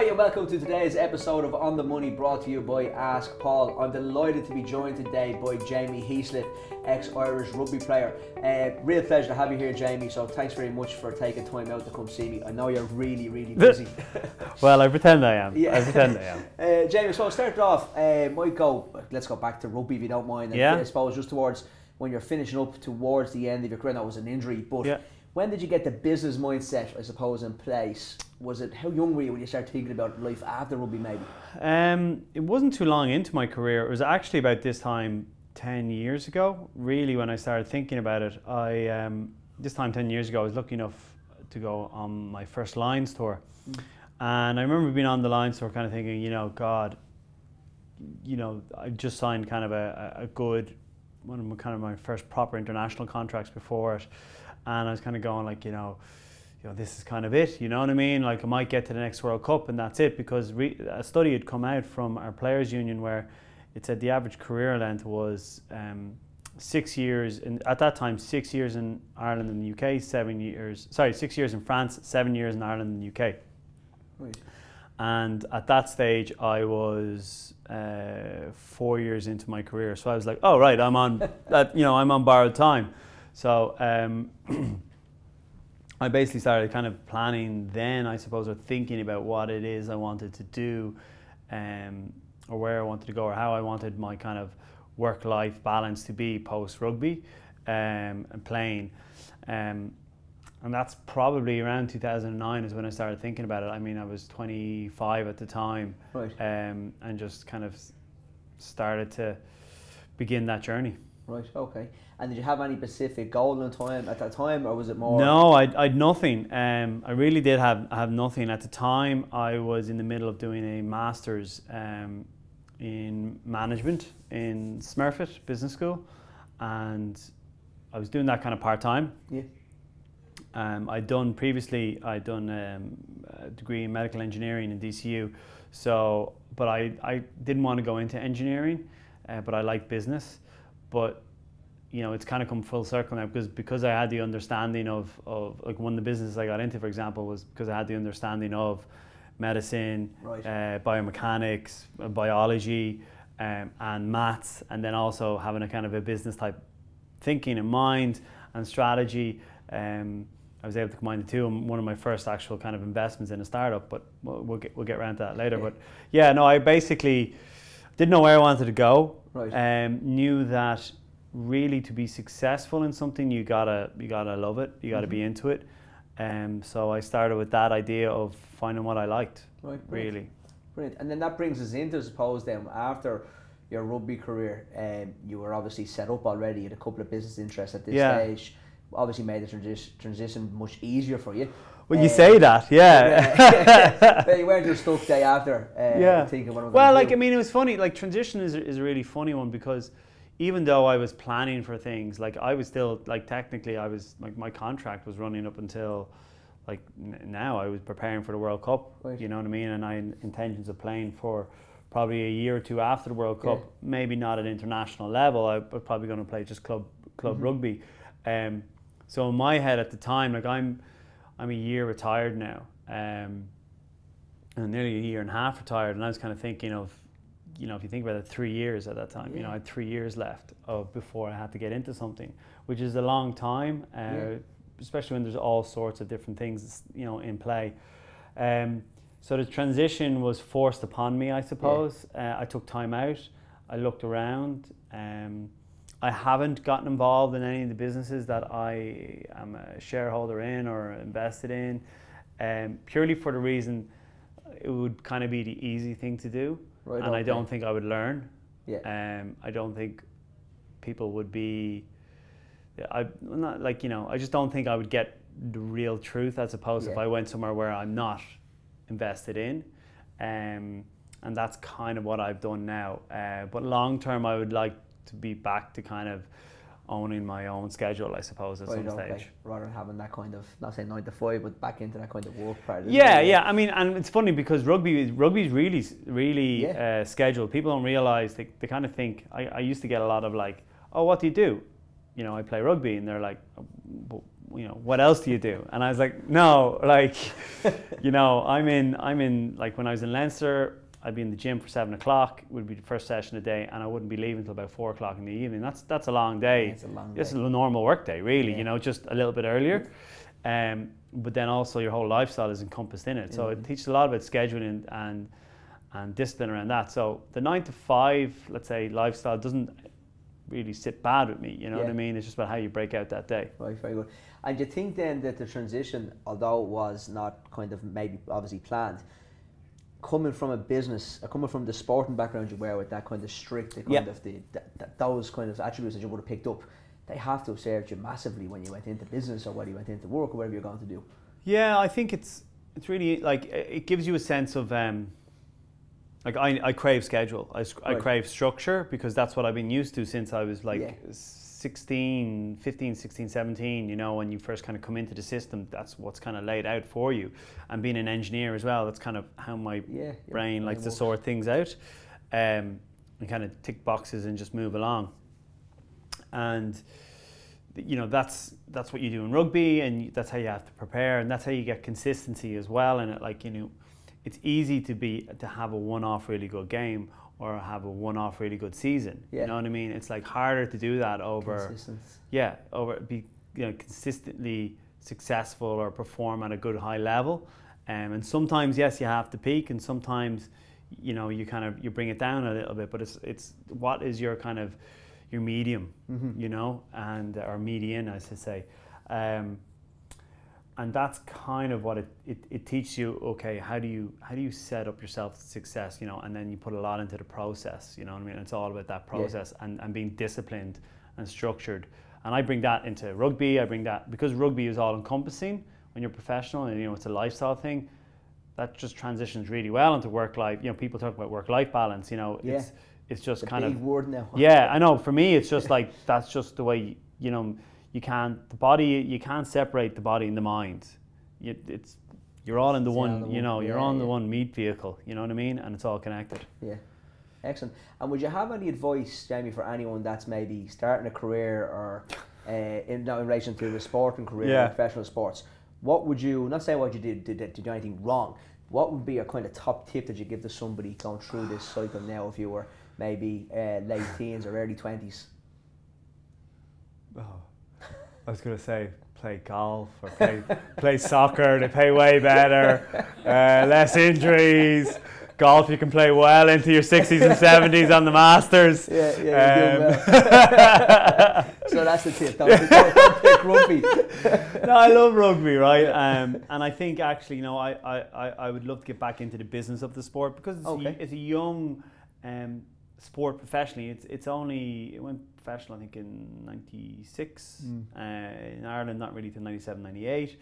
Hi, and welcome to today's episode of On the Money brought to you by Ask Paul. I'm delighted to be joined today by Jamie Heaslip, ex Irish rugby player. Uh, real pleasure to have you here, Jamie. So, thanks very much for taking time out to come see me. I know you're really, really busy. well, I pretend I am. Yeah. I pretend I am. Uh, Jamie, so I'll start off. Uh, might go, let's go back to rugby if you don't mind. And Yeah. I suppose just towards when you're finishing up towards the end of your career, that was an injury, but Yeah. When did you get the business mindset, I suppose, in place? Was it, how young were you when you started thinking about life after rugby, maybe? Um, it wasn't too long into my career. It was actually about this time 10 years ago, really, when I started thinking about it. I um, This time 10 years ago, I was lucky enough to go on my first Lions tour. And I remember being on the Lions tour kind of thinking, you know, God, you know, I just signed kind of a, a a good, one of my kind of my first proper international contracts before it. And I was kind of going like, you know, you know, this is kind of it, you know what I mean? Like I might get to the next World Cup and that's it because re- a study had come out from our players union where it said the average career length was um, six years, in, at that time, six years in Ireland and the UK, seven years, sorry, six years in France, seven years in Ireland and the UK. Right. And at that stage, I was uh, four years into my career. So I was like, oh, right, I'm on, that, you know, I'm on borrowed time. So um, I basically started kind of planning then, I suppose, or thinking about what it is I wanted to do um, or where I wanted to go or how I wanted my kind of work life balance to be post rugby um, and playing. Um, and that's probably around 2009 is when I started thinking about it. I mean, I was 25 at the time Right. um, and just kind of started to begin that journey. Right, okay. And did you have any specific goal in time at that time, or was it more? No, I I'd nothing. Um, I really did have have nothing at the time. I was in the middle of doing a masters um, in management in Smurfit Business School, and I was doing that kind of part time. Yeah. Um, I'd done previously. I'd done um, a degree in medical engineering in DCU, so but I, I didn't want to go into engineering, uh, but I like business, but you know it's kind of come full circle now because because I had the understanding of, of like one of the businesses I got into, for example, was because I had the understanding of medicine, Right. uh, biomechanics, uh, biology, um, and maths, and then also having a kind of a business type thinking in mind and strategy. Um, I was able to combine the two. And one of my first actual kind of investments in a startup, but we'll, we'll get we'll get around to that later. Yeah. But yeah, no, I basically didn't know where I wanted to go. Right. Um, knew that really to be successful in something, you gotta you gotta love it. You gotta Mm-hmm. be into it. Um, so I started with that idea of finding what I liked. Right, brilliant. Really. Brilliant. And then that brings us into, I suppose, then after your rugby career, um, you were obviously set up already. You had a couple of business interests at this Yeah. stage. Obviously, made the transition transition much easier for you. Well, you Um, say that, yeah. but you weren't just stuck day after uh, yeah. thinking what I'm well, like do. I mean, it was funny. Like transition is is a really funny one because even though I was planning for things, like I was still like technically I was like my contract was running up until like n- now I was preparing for the World Cup. Right. You know what I mean? And I had intentions of playing for probably a year or two after the World Cup. Yeah. Maybe not at international level. I was probably going to play just club club Mm-hmm. rugby. Um, so in my head at the time, like I'm I'm a year retired now. Um, and nearly a year and a half retired, and I was kind of thinking of, you know, if you think about it, three years at that time. You know, I had three years left of before I had to get into something, which is a long time, uh, Yeah. especially when there's all sorts of different things, you know, in play. Um, so the transition was forced upon me, I suppose. Uh, I took time out. I looked around. Um, I haven't gotten involved in any of the businesses that I am a shareholder in or invested in, um, purely for the reason it would kind of be the easy thing to do, Right, and I don't think I would learn. Yeah. Um, I don't think people would be. I well, not like you know. I just don't think I would get the real truth as opposed if I went somewhere where I'm not invested in, um, and that's kind of what I've done now. Uh, but long term, I would like to be back to kind of owning my own schedule, I suppose, at Right, some stage. Rather than having that kind of, not saying nine to five, but back into that kind of work part. Yeah, it? yeah. I mean, and it's funny because rugby is rugby is really, really Yeah. uh, scheduled. People don't realize they, they kind of think. I, I used to get a lot of like, oh, what do you do? You know, I play rugby, and they're like, "Oh, you know, what else do you do? And I was like, no, like, you know, I'm in, I'm in, like when I was in Leinster, I'd be in the gym for seven o'clock, would be the first session of the day, and I wouldn't be leaving until about four o'clock in the evening. That's that's a long day. It's a long It's day. a normal work day, really. Yeah. You know, just a little bit earlier. Um, but then also your whole lifestyle is encompassed in it. So Mhm. it teaches a lot about scheduling and and discipline around that. So the nine to five, let's say, lifestyle doesn't really sit bad with me. You know what I mean? It's just about how you break out that day. Right, very good. And you think then that the transition, although it was not kind of maybe obviously planned, coming from a business, coming from the sporting background you were with that kind of strict, the kind Yeah. of the, that, those kind of attributes that you would have picked up, they have to have served you massively when you went into business or whether you went into work or whatever you're going to do. Yeah, I think it's it's really like it it gives you a sense of um, like I, I crave schedule. I, I Right. crave structure because that's what I've been used to since I was like Yeah. 16, 15, 16, 17, you know, when you first kind of come into the system, that's what's kind of laid out for you. And being an engineer as well, that's kind of how my Yeah. brain likes to sort things out um, and kind of tick boxes and just move along. And you know that's that's what you do in rugby, and that's how you have to prepare, and that's how you get consistency as well. And it like you know, it's easy to be to have a one-off really good game or have a one-off really good season. Yeah. You know what I mean? It's like harder to do that over yeah, over be you know consistently successful or perform at a good high level. Um, and sometimes yes, you have to peak, and sometimes you know you kind of you bring it down a little bit. But it's it's what is your kind of your medium, Mhm. you know, and or median, I should say. Um, and that's kind of what it, it, it teaches you okay how do you how do you set up yourself for success you know and then you put a lot into the process you know what i mean it's all about that Yeah. process and, and being disciplined and structured and i bring that into rugby i bring that because rugby is all encompassing when you're professional and you know it's a lifestyle thing that just transitions really well into work life you know people talk about work life balance you know Yeah. it's it's just a kind of word now. yeah, I know. For me, it's just like that's just the way you know you can't the body. You can't separate the body and the mind. You, it's you're all in the It's one. the You one, know, you're yeah, on the yeah. one meat vehicle. You know what I mean? And it's all connected. Yeah, excellent. And would you have any advice, Jamie, for anyone that's maybe starting a career or uh, in, in relation to a sporting career, Yeah. professional sports? What would you not say what you did did, did, did you do anything wrong? What would be a kind of top tip that you give to somebody going through this cycle now? If you were maybe uh, late teens or early twenties. Oh, I was gonna say play golf or play play soccer. They pay way better, uh, less injuries. Golf, you can play well into your 60s and 70s on the Masters. Yeah, yeah, Um, So that's the tip. Don't, don't pick rugby. no, I love rugby, right? Um, and I think actually, you know, I, I, I I would love to get back into the business of the sport because it's, Okay. a, it's a young um, sport professionally. It's it's only it went professional, I think, in '96. Mm. Uh, in Ireland, not really till '97, '98.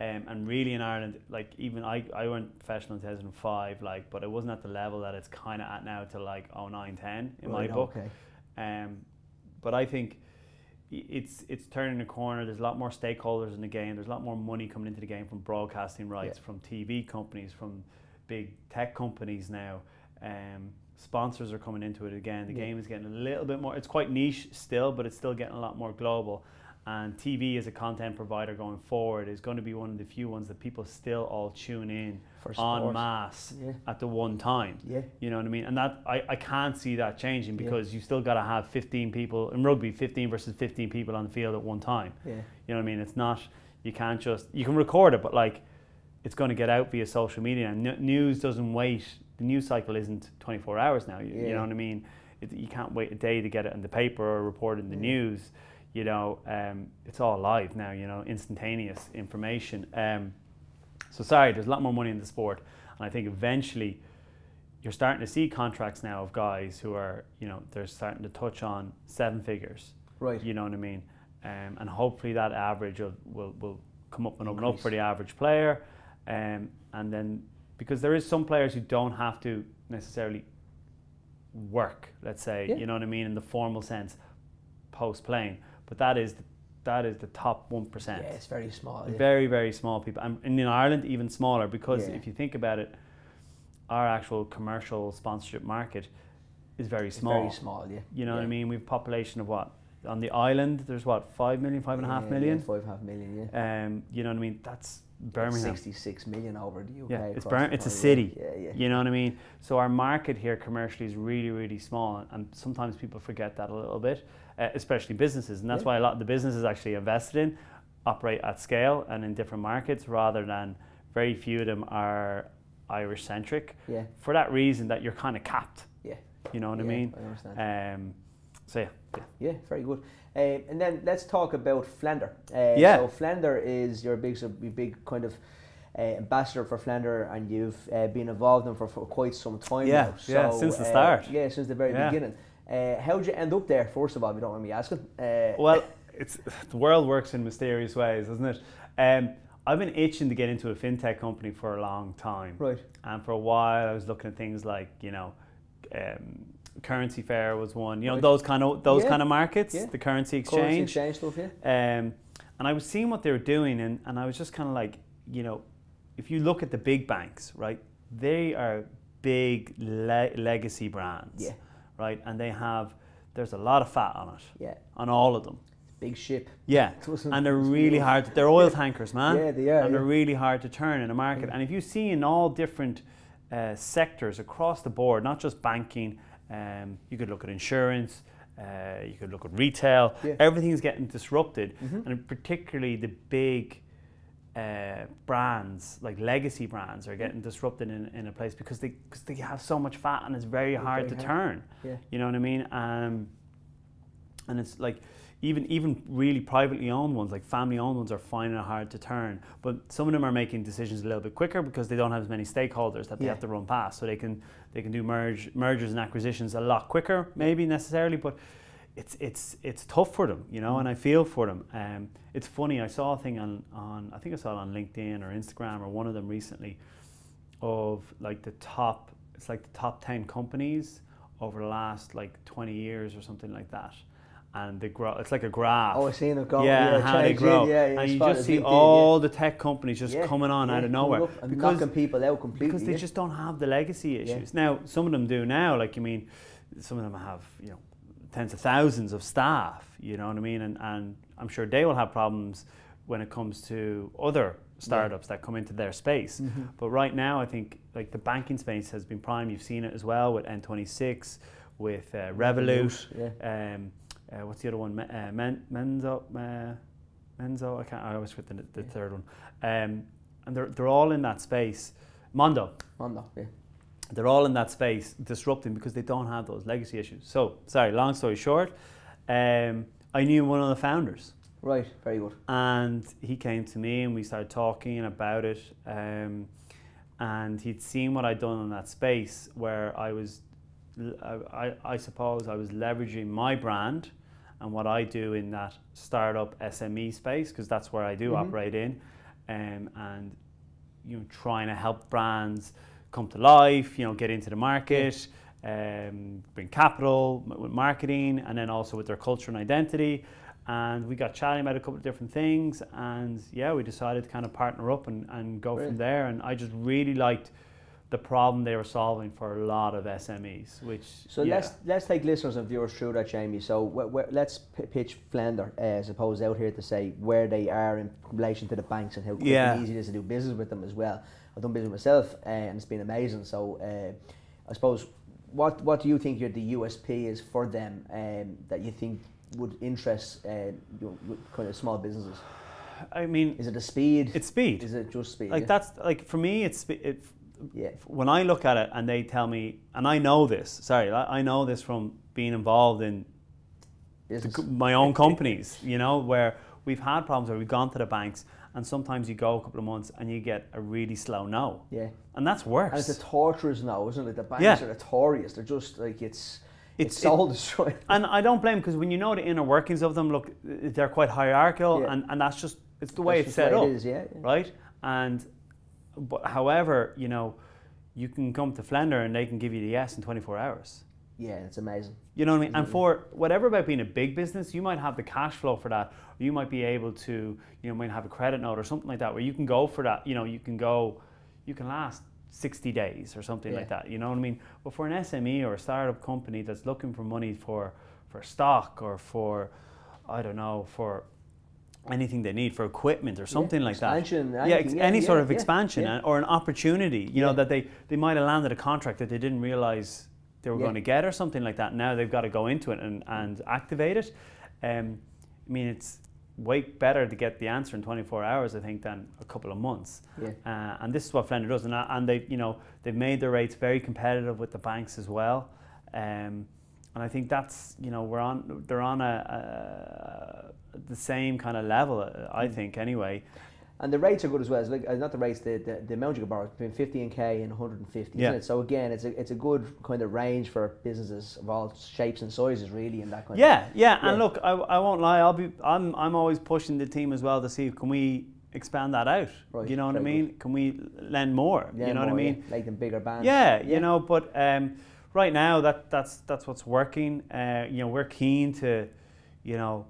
Um, and really in Ireland, like even I, I went professional in 2005, like, but it wasn't at the level that it's kind of at now till like 09, 10 in my book. Okay. Um, but I think it's it's turning a corner. There's a lot more stakeholders in the game. There's a lot more money coming into the game from broadcasting rights, Yeah. from TV companies, from big tech companies now. Um, sponsors are coming into it again. The Yeah. game is getting a little bit more. It's quite niche still, but it's still getting a lot more global. And TV as a content provider going forward is going to be one of the few ones that people still all tune in For en sport. masse Yeah. at the one time. Yeah. You know what I mean? And that I, I can't see that changing Yeah. because you still got to have 15 people in rugby, 15 versus 15 people on the field at one time. Yeah. You know what I mean? It's not you can't just you can record it, but like it's going to get out via social media. And n- news doesn't wait. The news cycle isn't 24 hours now. You, you know what I mean? It, you can't wait a day to get it in the paper or report in the Yeah. news. You know, um, it's all live now. You know, instantaneous information. Um, so sorry, there's a lot more money in the sport, and I think eventually you're starting to see contracts now of guys who are, you know, they're starting to touch on seven figures. Right. You know what I mean? Um, and hopefully that average will, will, will come up and up and up for the average player. Um, and then because there is some players who don't have to necessarily work, let's say, Yeah. you know what I mean, in the formal sense, post playing. But that is the, that is the top one Yeah, it's very small. Yeah. very very small people and in ireland even smaller because Yeah. if you think about it our actual commercial sponsorship market is very It's small Very small. Yeah. you know what i mean we've a population of what on the island, there's what five million, five and a half million. Five and a half million, yeah. Um, you know what I mean? That's Birmingham. 66 million over the UK. Yeah, it's it's a city. Yeah, yeah. You know what I mean? So our market here commercially is really, really small, and sometimes people forget that a little bit, uh, especially businesses, and that's Yeah. why a lot of the businesses actually invested in operate at scale and in different markets rather than very few of them are Irish centric. Yeah, For that reason, that you're kind of capped. yeah. You know what yeah, I mean? I understand. Um, so yeah, yeah. Very good. Um, and then let's talk about Flender. Uh, Yeah. So Flender is your big, so big kind of uh, ambassador for Flender, and you've uh, been involved in for, for quite some time Yeah, now. yeah, since the uh, start. Yeah, since the very Yeah. beginning. Uh, how did you end up there? First of all, if you don't mind me asking. Uh, Well, it's the world works in mysterious ways, doesn't it? Um, I've been itching to get into a fintech company for a long time. right. And for a while, I was looking at things like you know, um, currency fair was one. You know Right. those kind of those Yeah. kind of markets, Yeah. the currency exchange, Currency exchange. stuff, yeah. Um, and I was seeing what they were doing, and, and I was just kind of like, you know, if you look at the big banks, right, they are big le- legacy brands, Yeah. right, and they have there's a lot of fat on it, Yeah. on all of them. Big ship. Yeah, and they're really hard. They're oil tankers, man. Yeah, they are, And they're really hard to turn in a market. And if you see in all different uh, sectors across the board, not just banking, um, you could look at insurance. Uh, you could look at retail. Yeah. Everything's getting disrupted, Mhm. and particularly the big uh, brands, like legacy brands, are getting disrupted in, in a place because they because they have so much fat and it's very It's hard very to hard. turn. Yeah. You know what I mean? Um, and it's like even even really privately owned ones, like family owned ones, are finding it hard to turn. But some of them are making decisions a little bit quicker because they don't have as many stakeholders that they Yeah. have to run past. So they can they can do merge mergers and acquisitions a lot quicker, maybe necessarily, but. It's, it's, it's tough for them, you know, and I feel for them. Um, it's funny, I saw a thing on, on, I think I saw it on LinkedIn or Instagram or one of them recently, of like the top it's like the top 10 companies over the last like 20 years or something like that and they grow it's like a graph Oh, I seen it go. yeah, yeah how they grow Yeah, yeah, and you just see all the tech companies just Yeah, coming on yeah, out of nowhere and knocking people out completely. because they yeah. just don't have the legacy Yeah. issues now some of them do now like you mean some of them have you know tens of thousands of staff you know what i mean and, and i'm sure they will have problems when it comes to other startups that come into their space Mhm. but right now, I think like the banking space has been prime. You've seen it as well with N26, with uh, Revolut. Yeah. Um, uh, what's the other one? Uh, Men- Monzo. Uh, Monzo. I can't. I always forget the, the Yeah. third one. Um, and they're they're all in that space. Mondo. Mondo, yeah. They're all in that space disrupting because they don't have those legacy issues. So sorry. Long story short, um, I knew one of the founders Right, very good. and he came to me and we started talking about it um, and he'd seen what I'd done in that space where I was I, I suppose I was leveraging my brand and what I do in that startup SME space because that's where I do Mhm. operate in um, and you know trying to help brands come to life you know get into the market um, bring capital m- with marketing and then also with their culture and identity. And we got chatting about a couple of different things and yeah we decided to kind of partner up and, and go from there. And I just really liked the problem they were solving for a lot of SMEs which So yeah. let's let's take listeners and viewers through that, Jamie. So wh- wh- let's p- pitch Flender, uh, I suppose, out here to say where they are in relation to the banks and how quick Yeah. and easy it is to do business with them as well. I've done business myself, uh, and it's been amazing. So uh, I suppose, what what do you think your the USP is for them um, that you think would interest uh, you know, kind of small businesses? I mean Is it the speed? it's speed is it just speed? like yeah? that's like for me it's it, yeah. when I look at it and they tell me, and I know this, sorry, I know this from being involved in the, my own companies, you know, where we've had problems where we've gone to the banks and sometimes you go a couple of months and you get a really slow no. Yeah. And that's worse. And it's a torturous no, isn't it? The banks Yeah. are notorious. They're just like it's it's, It's- soul destroying. and I don't blame because when you know the inner workings of them, look, they're quite hierarchical Yeah. and, and that's just, it's the way That's it's set way up. It is, yeah. yeah. right? And but however, you know, you can come to Flender and they can give you the yes in 24 hours. Yeah, it's amazing. You know what I mean? And Mhm. for whatever about being a big business, you might have the cash flow for that. Or you might be able to, you know, might have a credit note or something like that where you can go for that. You know, you can go, you can last 60 days or something Yeah. like that. You know what I mean? But for an SME or a startup company that's looking for money for, for stock or for I don't know, for anything they need for equipment or something like expansion, that. Yeah, ex- yeah, any sort of expansion yeah. and- or an opportunity. You know that they they might have landed a contract that they didn't realize they were Yeah. going to get or something like that. Now they've got to go into it and, and activate it. Um, I mean, it's way better to get the answer in 24 hours, I think, than a couple of months. Yeah. Uh, and this is what Flender does, and, uh, and they, you know, they've made their rates very competitive with the banks as well. Um, and I think that's, you know, we're on, they're on a, a the same kind of level, uh, I Mm. think, anyway. And the rates are good as well. It's like uh, not the rates, the, the, the amount you can borrow between 50k and 150, Yeah. isn't it? So again, it's a it's a good kind of range for businesses of all shapes and sizes, really, in that kind. Yeah, yeah, and look, I, I won't lie. I'll be, I'm, I'm always pushing the team as well to see can we expand that out. Right, You know what I mean? Can we lend more? of, yeah, you know what I more, yeah, mean? Make them bigger bands. Yeah, you know, but um, right now that that's that's what's working. Uh, you know, we're keen to, you know,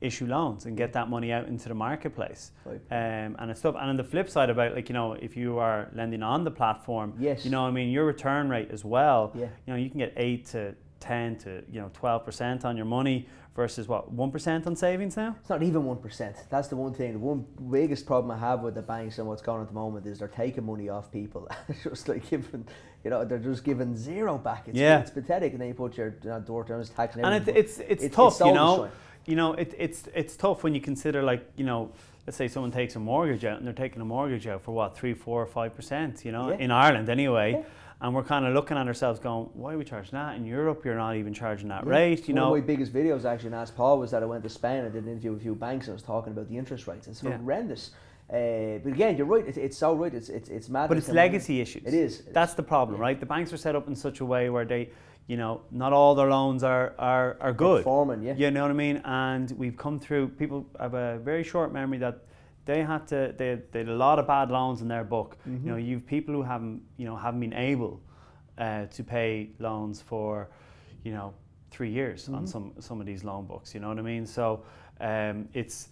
issue loans and get that money out into the marketplace. Right. Um, and stuff. And on the flip side about like you know, if you are lending on the platform, Yes. you know, I mean, your return rate as well. Yeah. You know, you can get eight to ten to you know twelve percent on your money versus what one percent on savings now. It's not even one percent. That's the one thing. The one biggest problem I have with the banks and what's going on at the moment is they're taking money off people. it's just like giving, you know, they're just giving zero back. It's, Yeah. it's pathetic. And then you put your you know, door terms tax and and everything. it, it's it's It's- tough, it's you know. You know, it, it's it's tough when you consider like you know, let's say someone takes a mortgage out and they're taking a mortgage out for what three, four, or five percent. You know, Yeah. in Ireland anyway. Yeah. And we're kind of looking at ourselves, going, "Why are we charging that in Europe? You're not even charging that Yeah. rate." You One know, of my biggest videos actually and Ask Paul was that I went to Spain. I did an interview with a few banks and I was talking about the interest rates. It's Yeah. horrendous. Uh, but again, you're right. It's, it's so right. It's it's it's mad. but it's legacy issues. It is. That's the problem, Yeah. right? The banks are set up in such a way where they, you know, not all their loans are are, are good. Performing, yeah. You know what I mean? And we've come through. People have a very short memory that they had to. They, they had a lot of bad loans in their book. Mm-hmm. You know, you've people who haven't, you know, haven't been able uh, to pay loans for, you know, three years Mm-hmm. on some some of these loan books. You know what I mean? So um, it's.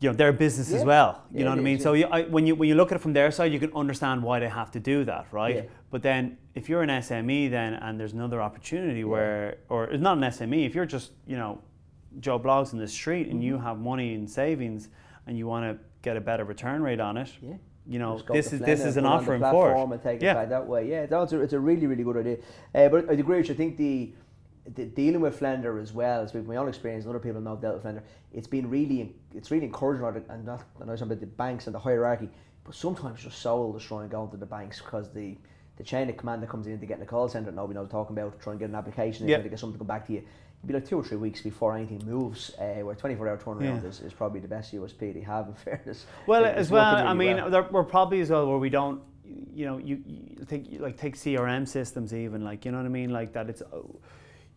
You know, their business as well. You Yeah, know what I mean? is, So you, I, when you when you look at it from their side, you can understand why they have to do that, right? Yeah. But then, if you're an SME, then and there's another opportunity where, or it's not an SME, if you're just you know, Joe Bloggs in the street and Mm-hmm. you have money in savings and you want to get a better return rate on it, Yeah. you know, this is this is an offering for it. and take it Yeah. back that way. Yeah, that's a, it's a really really good idea. Uh, but I agree with you. I think the, the dealing with Flender as well, speaking from my own experience, and other people know dealt with Flender. It's been really it's really encouraging. And not I know something about the banks and the hierarchy, but sometimes just soul destroying going to go into the banks because the the chain of command that comes in to get in the call centre that nobody knows talking about, try and get an application, yeah. to get something to come back to you. It'd be like two or three weeks before anything moves. Uh, where 24 hour turnaround Yeah. is, is probably the best USP they have. In fairness, Well, It- as well, working I mean, well. there, we're probably as well where we don't, you know, you, you take like take CRM systems even like you know what I mean, like that. It's oh,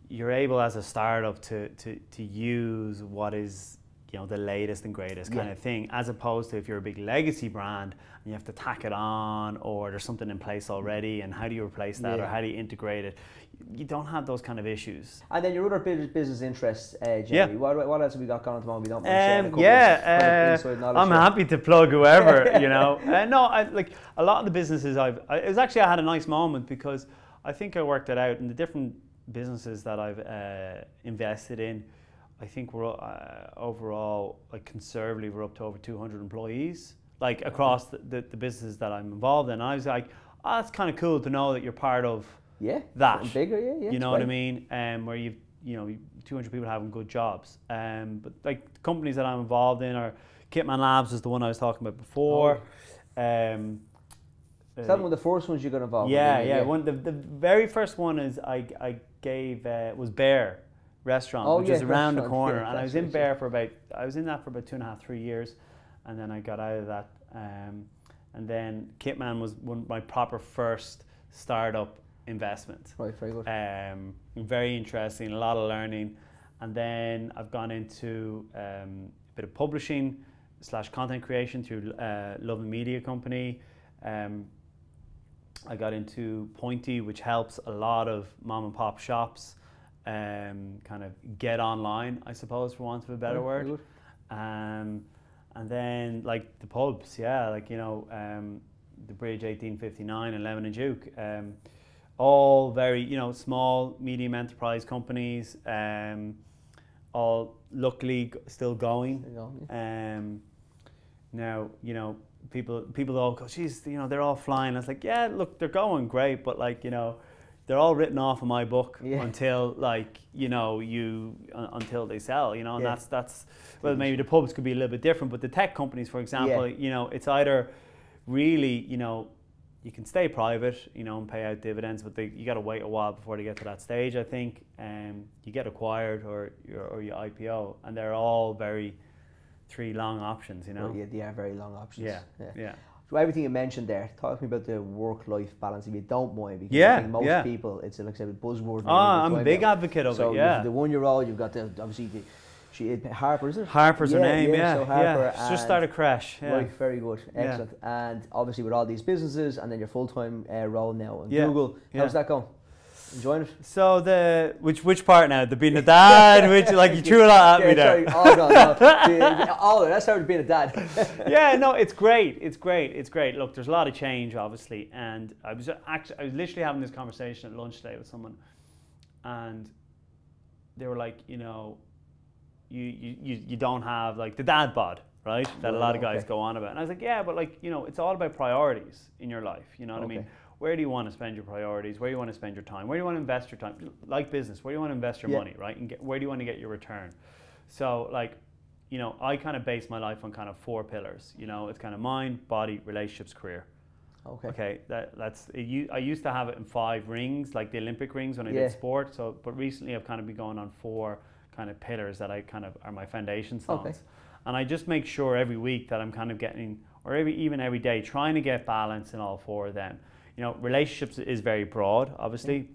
you're able as a startup to to to use what is you know the latest and greatest kind Yeah. of thing, as opposed to if you're a big legacy brand and you have to tack it on, or there's something in place already, and how do you replace that, or how do you integrate it? You don't have those kind of issues. And then your other business interests, uh, Jamie. Yeah. What, what else have we got going on at the moment? We don't mind sharing a Um, yeah, uh, I'm happy to plug whoever, you know. Uh, no, I, like a lot of the businesses I've, I, it was actually I had a nice moment because I think I worked it out in the different businesses that I've uh, invested in. I think we're uh, overall like conservatively we're up to over 200 employees, like across the, the, the businesses that I'm involved in. I was like, oh, that's kind of cool to know that you're part of Yeah. that. Bigger, yeah, yeah. you know what I mean? Um, where you've you know 200 people having good jobs. Um, but like companies that I'm involved in are Kitman Labs is the one I was talking about before. Um, Is uh, that one of the first ones you got involved yeah, with? yeah. One the, the very first one is I I gave uh, was Bear Restaurant, Oh, which yeah, is around the corner, yeah, and I was in Bear for about I was in that for about two and a half three years, and then I got out of that. Um, and then Kitman was one my proper first startup investment. Right, very good. Um, very interesting, a lot of learning, and then I've gone into um, a bit of publishing slash content creation through uh, Lovin Media Company. Um, I got into Pointy, which helps a lot of mom and pop shops um, kind of get online, I suppose, for want of a better very word. And then like the pubs, yeah, like you know, um, the Bridge 1859 and Lemon and Duke, um, all very you know small, medium enterprise companies, um, all luckily g- still going. There you go, yeah. Um, now, you know, people people all go, geez, you know, they're all flying. I was like, yeah, look, they're going great, but like, you know, they're all written off in my book Yeah. until like, you know, you uh, until they sell, you know, and Yeah. that's that's well, maybe the pubs could be a little bit different, but the tech companies, for example, you know, it's either really, you know, you can stay private, you know, and pay out dividends, but they, you got to wait a while before they get to that stage. I think um, you get acquired or or you IPO, and they're all very three long options, you know. Well, yeah, they are very long options. yeah, yeah. Yeah. So everything you mentioned there, talk to me about the work-life balance if you don't mind, because Yeah, I think most yeah. people, it's like I said, a buzzword. Oh, I'm a big advocate of so it. Yeah. the one-year-old, you've got the obviously the she Harper, is it? Harper's her name. yeah, Yeah, so Harper yeah. Just started crash. Yeah. Right, very good, Yeah. excellent. And obviously with all these businesses, and then your full-time uh, role now Yeah, Google, yeah. how's that going? Enjoying it? So the which which part now? The being a dad, which like you threw a lot at me yeah, there. sorry. Oh no, no. The- that's how being a dad. yeah, no, it's great. It's great. It's great. Look, there's a lot of change, obviously, and I was actually I was literally having this conversation at lunch today with someone, and they were like, you know, you you, you, don't have like the dad bod, right? That a lot of guys okay. go on about, and I was like, yeah, but like you know, it's all about priorities in your life. You know what I mean? Where do you want to spend your priorities? Where do you want to spend your time? Where do you want to invest your time? Like business, where do you want to invest your Yeah. money, right? And get, where do you want to get your return? So like you know, I kind of base my life on kind of four pillars. You know, it's kind of mind, body, relationships, career. Okay. Okay, that, that's it, u- I used to have it in five rings, like the Olympic rings when I Yeah. did sport. So, but recently I've kind of been going on four kind of pillars that I kind of are my foundation stones. Okay. And I just make sure every week that I'm kind of getting, or every even every day, trying to get balance in all four of them. You know, relationships is very broad, obviously,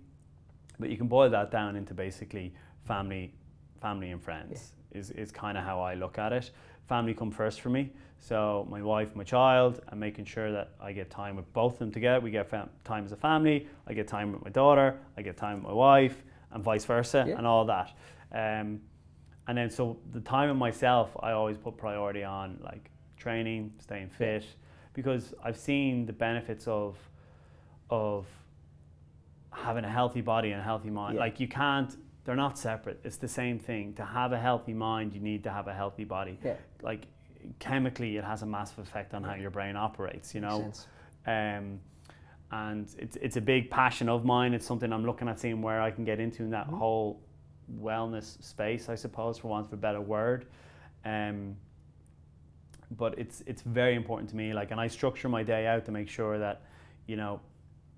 but you can boil that down into basically family, family and friends is, is kind of how I look at it. Family come first for me. So my wife, my child, and making sure that I get time with both of them together. We get time as a family. I get time with my daughter. I get time with my wife, and vice versa, Yeah. and all that. Um, and then so the time of myself, I always put priority on like training, staying fit, because I've seen the benefits of of having a healthy body and a healthy mind. Yeah. Like you can't, they're not separate. It's the same thing. To have a healthy mind, you need to have a healthy body. Yeah. Like chemically, it has a massive effect on how your brain operates. You know. sense. Um, and it's it's a big passion of mine. It's something I'm looking at seeing where I can get into in that Mm-hmm. whole wellness space, I suppose, for want of a better word. Um, but it's it's very important to me. Like, and I structure my day out to make sure that, you know,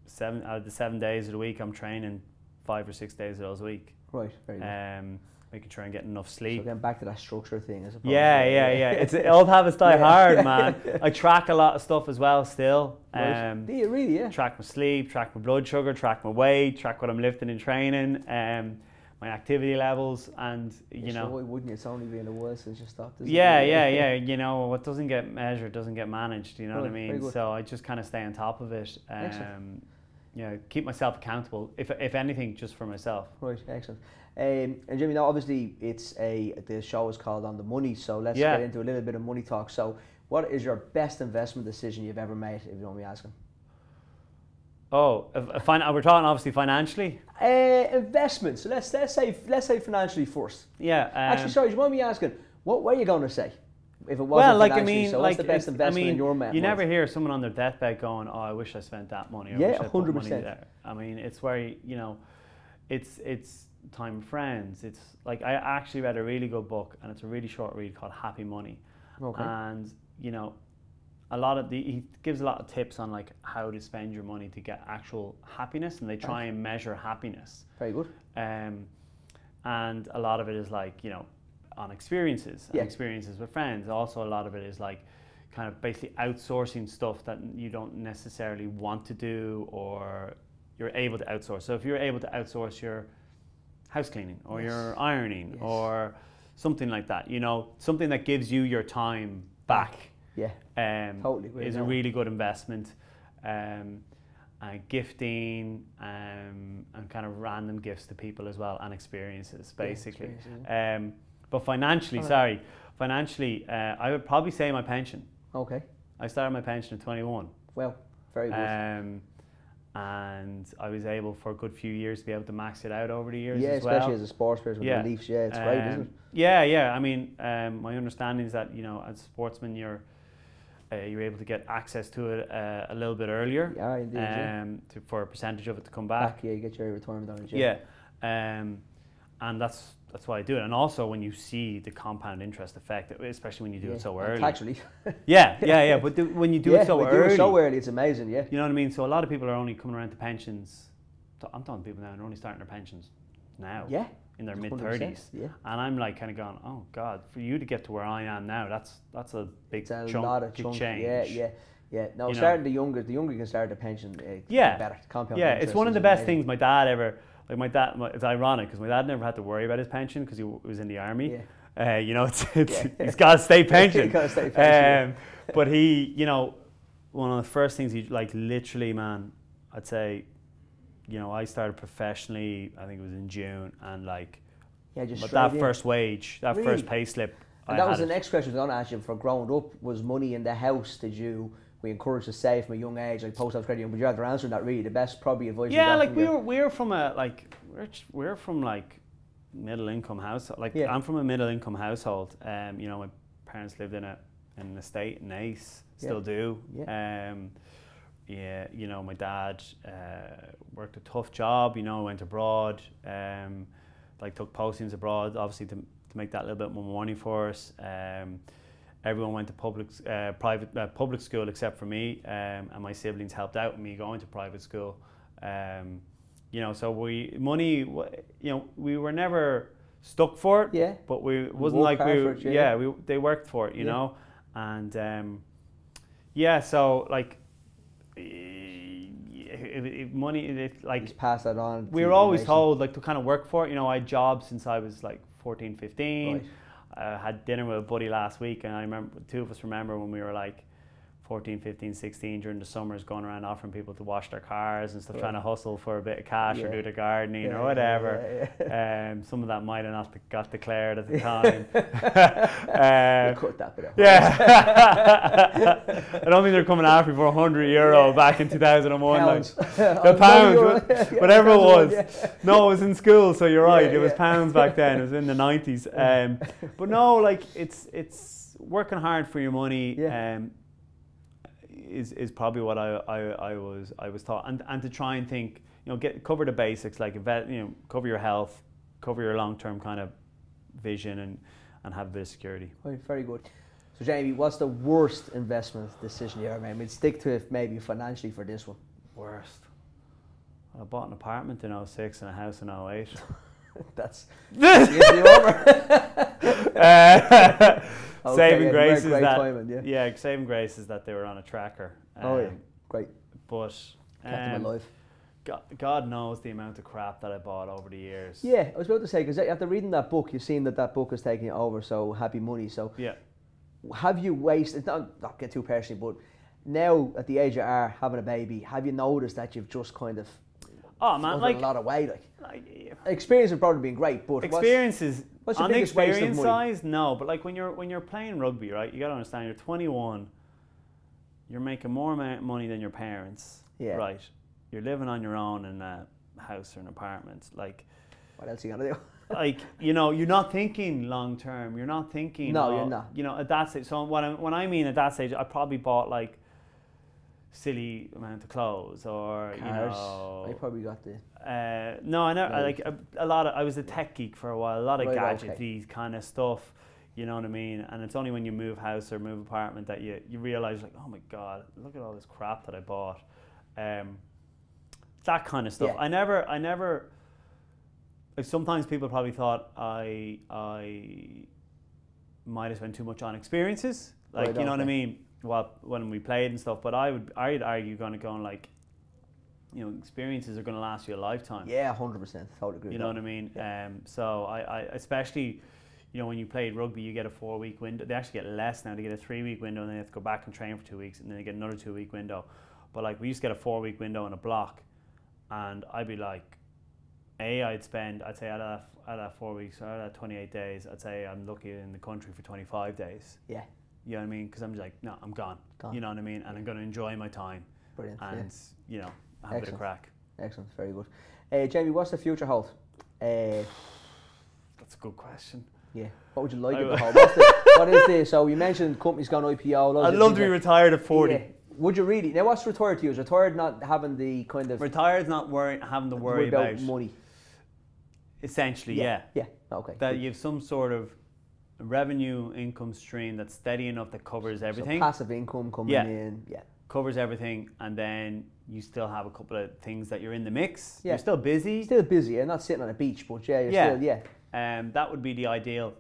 seven out of the seven days of the week, I'm training five or six days of those a week. Right, very good. Um, making sure I'm getting enough sleep. so getting back to that structure thing, I suppose. Yeah, yeah, yeah. It's old habits die Yeah. hard, man. I track a lot of stuff as well still. Right. Um, Do you really? Yeah. track my sleep, track my blood sugar, track my weight, track what I'm lifting in training, um, my activity levels, and you Yeah, know, why wouldn't? It's only been a while since you stopped. isn't it? yeah, yeah, yeah. You know, what doesn't get measured doesn't get managed. You know what I mean? So I just kind of stay on top of it. Um, you know, keep myself accountable. If if anything, just for myself. Right, excellent. Um, and Jimmy, now obviously it's a the show is called On the Money, so let's Yeah. get into a little bit of money talk. So, what is your best investment decision you've ever made, if you don't mind me asking? Oh, if, if fin- we're talking obviously financially. Uh, investment. So let's let's say let's say financially first. Yeah. Um, Actually, sorry, do you mind me asking what were you going to say? If it wasn't well, like I mean, so like what's the best investment I mean, in your mind? You never hear someone on their deathbed going, "Oh, I wish I spent that money." Or, I Yeah, wish I put money 100%. there." I mean, it's where you know, it's it's time with friends. It's like I actually read a really good book, and it's a really short read called Happy Money, Okay. and you know, a lot of the he gives a lot of tips on like how to spend your money to get actual happiness, and they try and measure happiness. Very good. Um, and a lot of it is like, you know, on experiences and experiences with friends. Also, a lot of it is like kind of basically outsourcing stuff that you don't necessarily want to do or you're able to outsource. So, if you're able to outsource your house cleaning or Yes. your ironing Yes. or something like that, you know, something that gives you your time back Yeah. um, Totally is a really good investment. Um, uh, gifting um, and kind of random gifts to people as well and experiences, Yeah, basically. experiences, um, but financially, Alright. sorry, financially, uh, I would probably say my pension. Okay. I started my pension at 21. Well, very good. Um, and I was able for a good few years to be able to max it out over the years Yeah, as especially well. as a sports person with Yeah. the Leafs. Yeah, it's great, isn't it? Um, Yeah, yeah. I mean, um, my understanding is that you know, as a sportsman, you're uh, you're able to get access to it uh, a little bit earlier, Yeah, indeed. yeah. um, to, for a percentage of it to come back. Back, yeah, you get your retirement on it. Yeah, um, and that's that's why I do it. And also, when you see the compound interest effect, especially when you do Yeah. it so early. Tax relief. Yeah, yeah, yeah. But do, when you do yeah, it so we early, do it so early, it's amazing. Yeah. you know what I mean. So a lot of people are only coming around to pensions. I'm talking to people now, they're only starting their pensions now Yeah. in their mid thirties. Yeah. And I'm like kind of going, oh God, for you to get to where I am now, that's that's a big It's a chunk lot of chunk. change. Yeah, yeah, yeah. No, You know. starting the younger, the younger you can start the pension. Uh, Yeah. better. Compound Yeah, it's one of the best amazing. things my dad ever. Like my dad, my, it's ironic because my dad never had to worry about his pension because he w- was in the army. Yeah. Uh, you know, it's, it's, Yeah. he's got a state pension. He's got a state pension, Um, but he, you know, one of the first things he like literally, man, I'd say, you know, I started professionally. I think it was in June, and like, Yeah, just but that in. first wage, that Really? first pay slip, And I that was the it. next question I was going to ask you. For growing up, was money in the house? Did you we encourage to save from a young age, like post office credit? But you're after answering that really. The best probably advice. Yeah, like from we your- were, we were from a like we're we're from like middle income house. Like Yeah. I'm from a middle income household. Um, you know, my parents lived in a in an estate in Naas, still do. Yeah. Um, yeah, you know, my dad uh, worked a tough job. You know, went abroad. Um, like took postings abroad, obviously to to make that a little bit more money for us. Um, everyone went to public, uh, private, uh, public school except for me, um, and my siblings helped out me going to private school. Um, you know, so we money, you know, we were never stuck for it. Yeah. But we it wasn't worked like we, for it, yeah. yeah, we they worked for it, you Yeah. know, and um, yeah, so like. It, it, money, it, like just pass that on. we were always told like to kind of work for it. You know, I had jobs since I was like 14, 15. Right. I had dinner with a buddy last week, and I remember two of us remember when we were like 14, 15, 16 during the summers going around offering people to wash their cars and stuff, Right. trying to hustle for a bit of cash Yeah. or do their gardening Yeah, or whatever. yeah, yeah. Um, some of that might have not got declared at the time. Uh, cut that bit out. yeah. I don't think they're coming after me for 100 euro back in 2001. like- the pounds, what- Yeah, whatever it was. yeah. No, it was in school, so you're right. Yeah, it was pounds back then. It was in the nineties. Um, but no, like it's it's working hard for your money. Yeah. Is is probably what I, I, I was I was taught, and and to try and think, you know, get cover the basics, like invest, you know, cover your health, cover your long term kind of vision, and and have a bit of security. Right, very good. So, Jamie, what's the worst investment decision you ever made? I mean, stick to it maybe financially for this one. Worst. I bought an apartment in 06 and a house in 08. That's easily over. Uh, Okay, saving yeah, grace is that timing, yeah. saving grace is that they were on a tracker. Oh, yeah. Um, Great. But Kept them um, alive. God, God knows the amount of crap that I bought over the years. Yeah, I was about to say, because after reading that book, you've seen that that book is taking it over, so happy money. So, Yeah. have you wasted, not, not get too personal, but now at the age you are, having a baby, have you noticed that you've just kind of Oh man, like, a lot away? Like, like experience has probably been great, but what's- experiences what's your on the biggest waste of experience money? size, no. But like when you're when you're playing rugby, right? You got to understand. You're 21. You're making more ma- money than your parents. Yeah. Right. You're living on your own in a house or an apartment. Like. what else are you gonna do? like you know you're not thinking long term you're not thinking No, oh, you're not. you know at that stage so what I, when I mean at that stage I probably bought like silly amount of clothes or you know. I probably got the uh, no I never I like a, a lot of I was a tech geek for a while. A lot of Right, okay. kind of stuff you know what I mean? And it's only when you move house or move apartment that you, you realize like oh my god look at all this crap that I bought. Um, that kind of stuff. Yeah. I never I never like sometimes people probably thought I I might have spent too much on experiences. Like Right, you know what I mean well when we played and stuff but I would I'd argue going to go on like you know experiences are going to last you a lifetime yeah, hundred percent, totally agree. you know that. what I mean? Um, so I, I especially, you know, when you played rugby, you get a four week window. They actually get less now. They get a three week window, and then they have to go back and train for two weeks, and then they get another two week window. But like we used to get a four week window in a block, and I'd be like, a I'd spend I'd say out of that, out of that four weeks or out of that twenty eight days, I'd say I'm lucky in the country for twenty five days. Yeah, You know what I mean? Because I'm just like, no, I'm gone. Gone. You know what I mean? And I'm going to enjoy my time brilliant. yeah. and you know have a bit of crack. Excellent, very good. Uh, Jamie, what's the future hold? Uh, That's a good question. yeah, what would you like to hold? What's the, what is the, so you mentioned companies gone IPO. I'd love to be retired at 40. Yeah. Would you really? Now, what's retired to you? Is retired not having the kind of Retired, not worrying, having to worry about, money? essentially, yeah. Yeah. Okay. That good. you have some sort of revenue income stream that's steady enough that covers So everything. passive income coming Yeah. in. Yeah. covers everything, and then you still have a couple of things that you're in the mix. Yeah. You're still busy. Still busy. Yeah, not sitting on a beach, but yeah, you're Yeah. still yeah. Um, that would be the ideal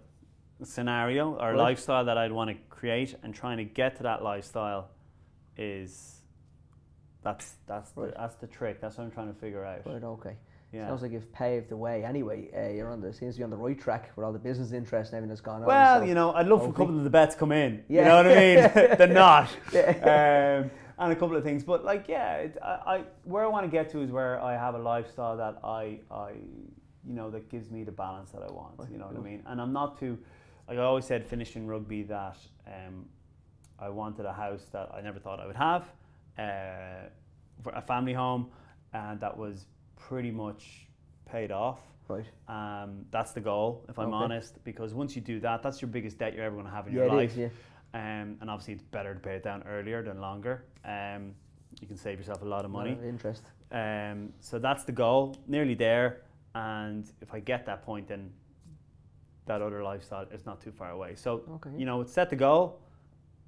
scenario or Right. lifestyle that I'd want to create, and trying to get to that lifestyle is that's that's Right. the, that's the trick. That's what I'm trying to figure out. Right. Okay. Yeah. Sounds like you've paved the way. Anyway, uh, you're on the seems to be on the right track with all the business interest and everything that's gone on. Well, so- you know, I'd love for a couple of the bets come in. Yeah. You know what I mean? They're not. Yeah. Um, and a couple of things, but like, yeah, it, I, I where I want to get to is where I have a lifestyle that I, I, you know, that gives me the balance that I want. You know what I mean? And I'm not too. Like I always said, finishing rugby, that um, I wanted a house that I never thought I would have, uh, for a family home, and that was pretty much paid off. right. Um, that's the goal, if I'm Okay. honest, because once you do that, that's your biggest debt you're ever going to have in Yeah, your life. is. Yeah. Um, and obviously, it's better to pay it down earlier than longer. Um, you can save yourself a lot of money. Lot of interest. Um, so that's the goal, nearly there. And if I get that point, then that other lifestyle is not too far away. So Okay. you know, it's set the goal,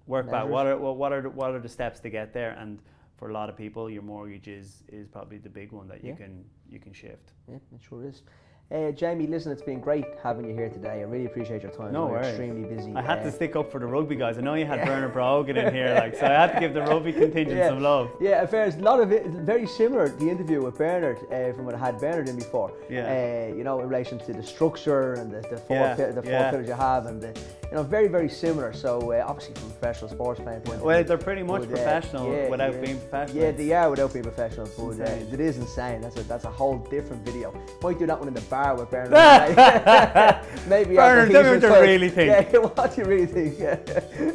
work back. What are what, what are the, what are the steps to get there? And for a lot of people, your mortgage is is probably the big one that you Yeah. can you can shift. Yeah, it sure is. Uh, Jamie, listen, it's been great having you here today. I really appreciate your time. No We're worries. extremely busy. I had uh, to stick up for the rugby guys. I know you had Yeah. Bernard Brogan in here, like so. I had to give the rugby contingent Yeah. some love. Yeah, fairness, a lot of it very similar. The interview with Bernard uh, from when I had Bernard in before. Yeah. Uh, you know, in relation to the structure and the, the four Yeah, the four yeah. pillars you have, and the, you know, very very similar. So uh, obviously from a professional sports playing point. of Well, they're pretty much but, uh, professional yeah, without being professional. Yeah, they are without being professional, but uh, it is insane. That's a that's a whole different video. Might do that one in the bar with Bernard. Maybe Bernard, tell me what you really think. Yeah, what do you really think?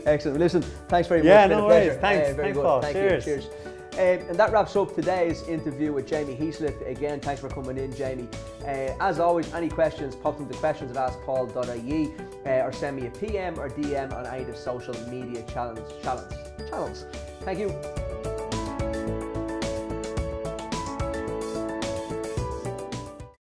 Excellent. Listen, thanks very Yeah, much. Been no worries. Thanks. Uh, Thanks, good. Paul. Thank Cheers. you. Cheers. Um, and that wraps up today's interview with Jamie Heaslip. Again, thanks for coming in, Jamie. Uh, as always, any questions, pop them to questions at askpaul.ie uh, or send me a PM or DM on any of the social media channels. channels. channels. Thank you.